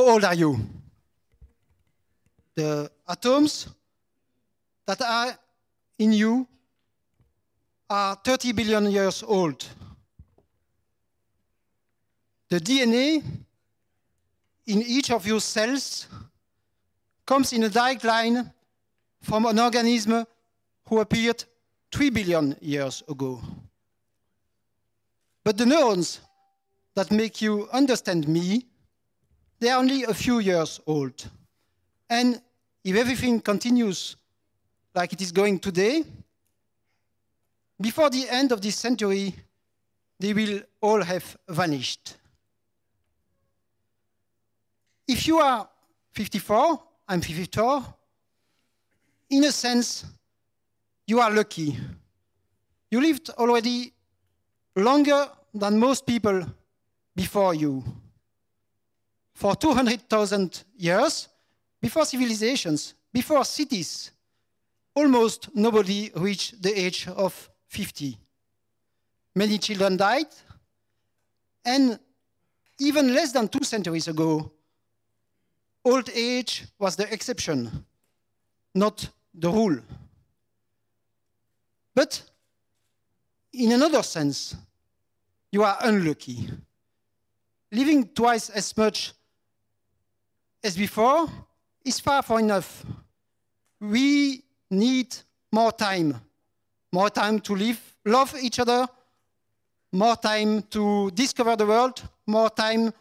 How old are you? The atoms that are in you are 30 billion years old. The DNA in each of your cells comes in a direct line from an organism who appeared 3 billion years ago. But the neurons that make you understand me, they are only a few years old. And if everything continues like it is going today, before the end of this century, they will all have vanished. If you are 54, I'm 54, in a sense, you are lucky. You lived already longer than most people before you. For 200,000 years, before civilizations, before cities, almost nobody reached the age of 50. Many children died, and even less than two centuries ago, old age was the exception, not the rule. But in another sense, you are unlucky. Living twice as much as before is far from enough. We need more time, more time to live, love each other, more time to discover the world, more time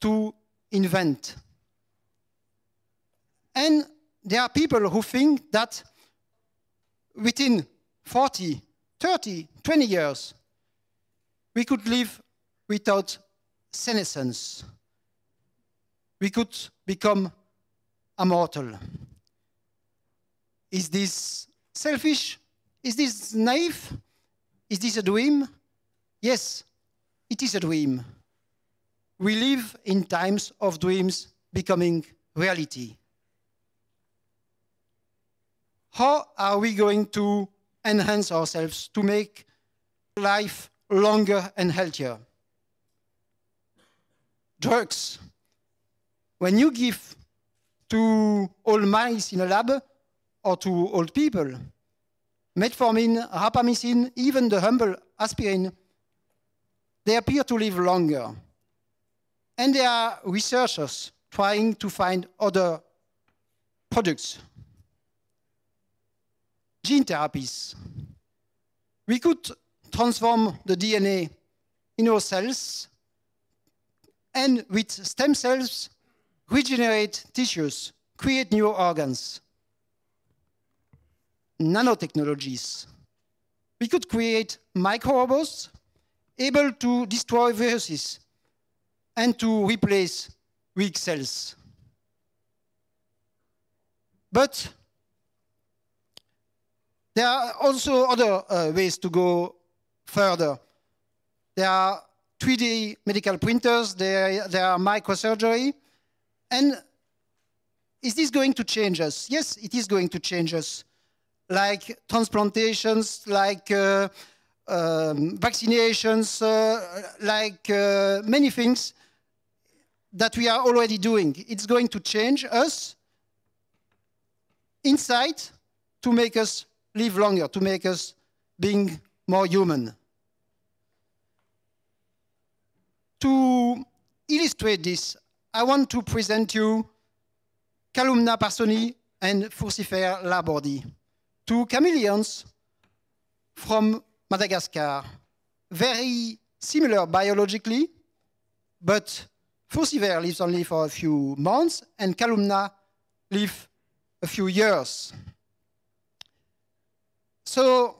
to invent. And there are people who think that within 40, 30, 20 years, we could live without senescence. We could become immortal. Is this selfish? Is this naive? Is this a dream? Yes, it is a dream. We live in times of dreams becoming reality. How are we going to enhance ourselves to make life longer and healthier? Drugs. When you give to all mice in a lab or to old people, metformin, rapamycin, even the humble aspirin, they appear to live longer. And there are researchers trying to find other products gene therapies. We could transform the DNA in our cells and with stem cells regenerate tissues, create new organs. Nanotechnologies. We could create micro-robots able to destroy viruses and to replace weak cells. But there are also other uh, ways to go further. There are 3D medical printers, there, there are microsurgery. And is this going to change us? Yes, it is going to change us. Like transplantations, like uh, um, vaccinations, uh, like uh, many things that we are already doing. It's going to change us inside to make us live longer, to make us being more human. To illustrate this, I want to present you Calumma parsonii and Furcifer labordi, two chameleons from Madagascar, very similar biologically, but Furcifer lives only for a few months and Calumma lives a few years. So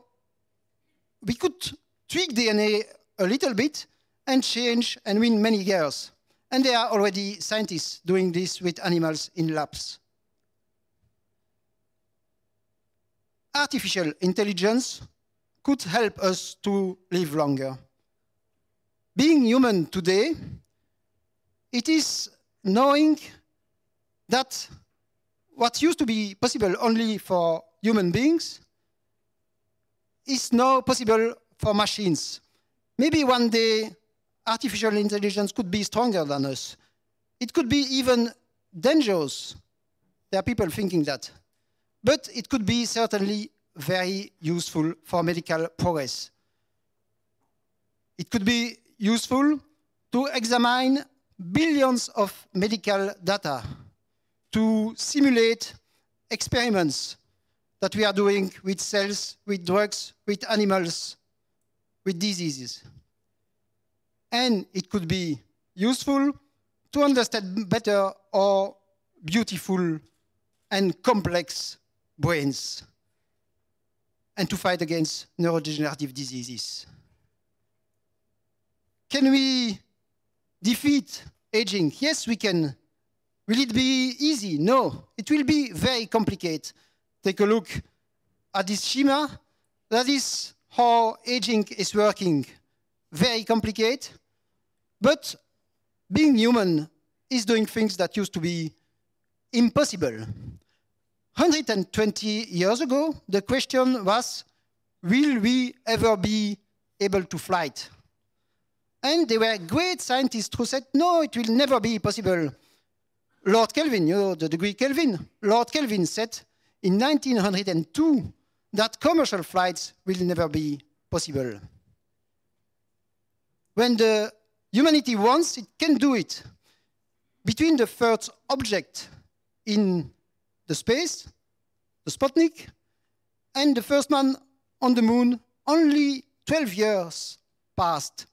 we could tweak DNA a little bit and change and win many years. And there are already scientists doing this with animals in labs. Artificial intelligence could help us to live longer. Being human today, it is knowing that what used to be possible only for human beings is now possible for machines. Maybe one day artificial intelligence could be stronger than us. It could be even dangerous. There are people thinking that. But it could be certainly very useful for medical progress. It could be useful to examine billions of medical data, to simulate experiments that we are doing with cells, with drugs, with animals, with diseases. And it could be useful to understand better our beautiful and complex brains and to fight against neurodegenerative diseases. Can we defeat aging? Yes, we can. Will it be easy? No, it will be very complicated. Take a look at this schema. That is how aging is working. Very complicated, but being human is doing things that used to be impossible. 120 years ago, the question was, will we ever be able to fly? And there were great scientists who said, no, it will never be possible. Lord Kelvin, you know the degree Kelvin, Lord Kelvin said in 1902 that commercial flights will never be possible. When the humanity wants, it can do it. Between the first object in the space, the Sputnik, and the first man on the moon, only 12 years passed.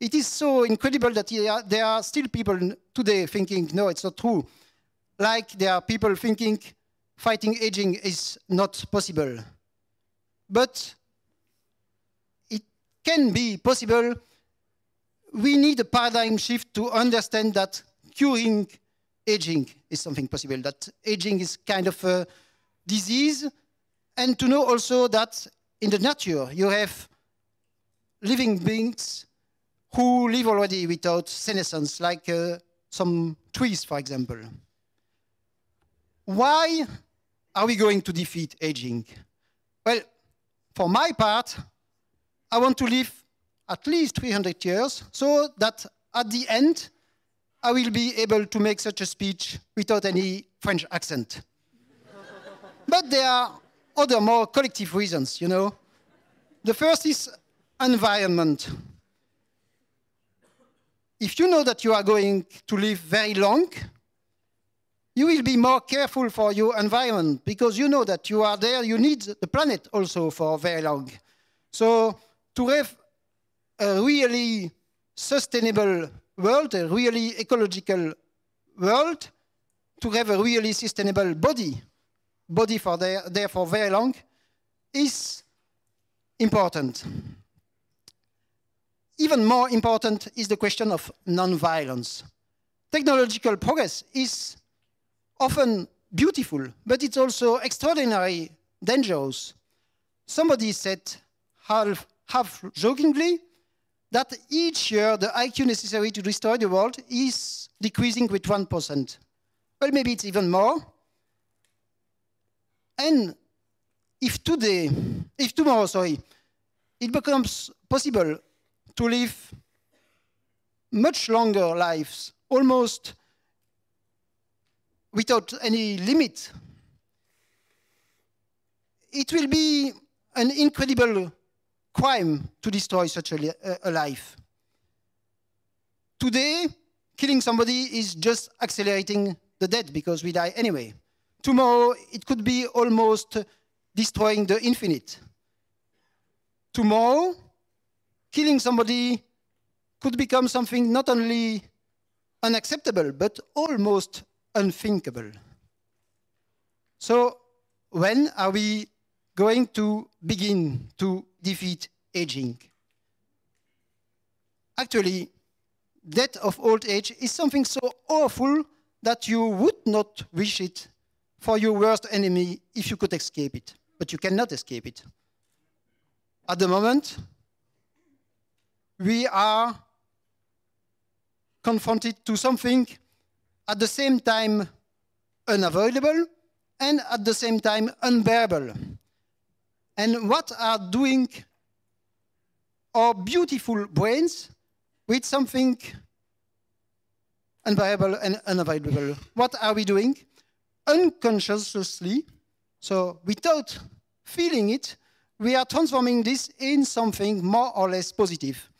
It is so incredible that there are still people today thinking, no, it's not true. Like there are people thinking fighting aging is not possible. But it can be possible. We need a paradigm shift to understand that curing aging is something possible, that aging is kind of a disease, and to know also that in the nature you have living beings who live already without senescence, like uh, some trees, for example. Why are we going to defeat aging? Well, for my part, I want to live at least 300 years so that at the end, I will be able to make such a speech without any French accent. but there are other more collective reasons, you know. The first is environment if you know that you are going to live very long, you will be more careful for your environment because you know that you are there, you need the planet also for very long. So to have a really sustainable world, a really ecological world, to have a really sustainable body, body for there, for very long, is important even more important is the question of non-violence. Technological progress is often beautiful, but it's also extraordinarily dangerous. Somebody said, half, half jokingly, that each year the IQ necessary to destroy the world is decreasing with 1%. Well, maybe it's even more. And if today, if tomorrow, sorry, it becomes possible to live much longer lives, almost without any limit. It will be an incredible crime to destroy such a, a life. Today, killing somebody is just accelerating the death because we die anyway. Tomorrow, it could be almost destroying the infinite. Tomorrow, killing somebody could become something not only unacceptable, but almost unthinkable. So, when are we going to begin to defeat aging? Actually, death of old age is something so awful that you would not wish it for your worst enemy if you could escape it. But you cannot escape it. At the moment, we are confronted to something at the same time unavoidable and at the same time unbearable. And what are doing our beautiful brains with something unviable and unavailable. What are we doing? Unconsciously, so without feeling it, we are transforming this in something more or less positive.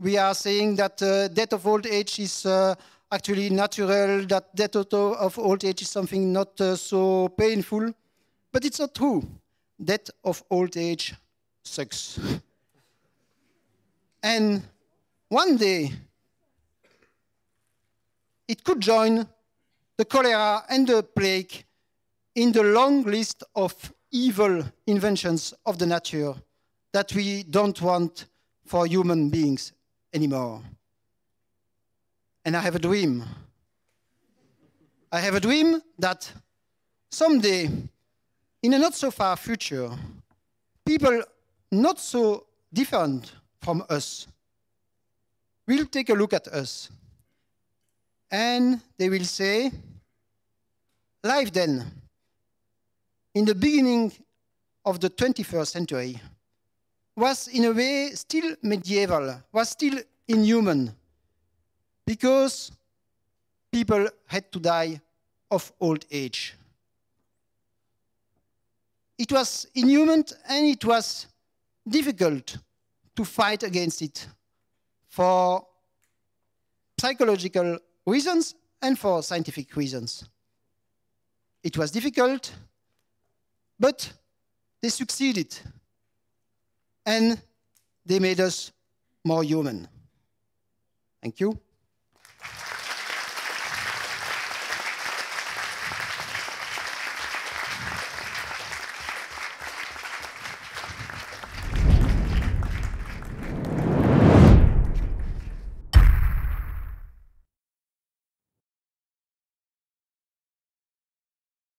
We are saying that uh, death of old age is uh, actually natural, that death of old age is something not uh, so painful, but it's not true. Death of old age sucks. and one day, it could join the cholera and the plague in the long list of evil inventions of the nature that we don't want for human beings anymore. And I have a dream. I have a dream that someday, in a not so far future, people not so different from us will take a look at us and they will say, Life then, in the beginning of the 21st century, was in a way still medieval, was still inhuman, because people had to die of old age. It was inhuman and it was difficult to fight against it for psychological reasons and for scientific reasons. It was difficult, but they succeeded. And they made us more human. Thank you.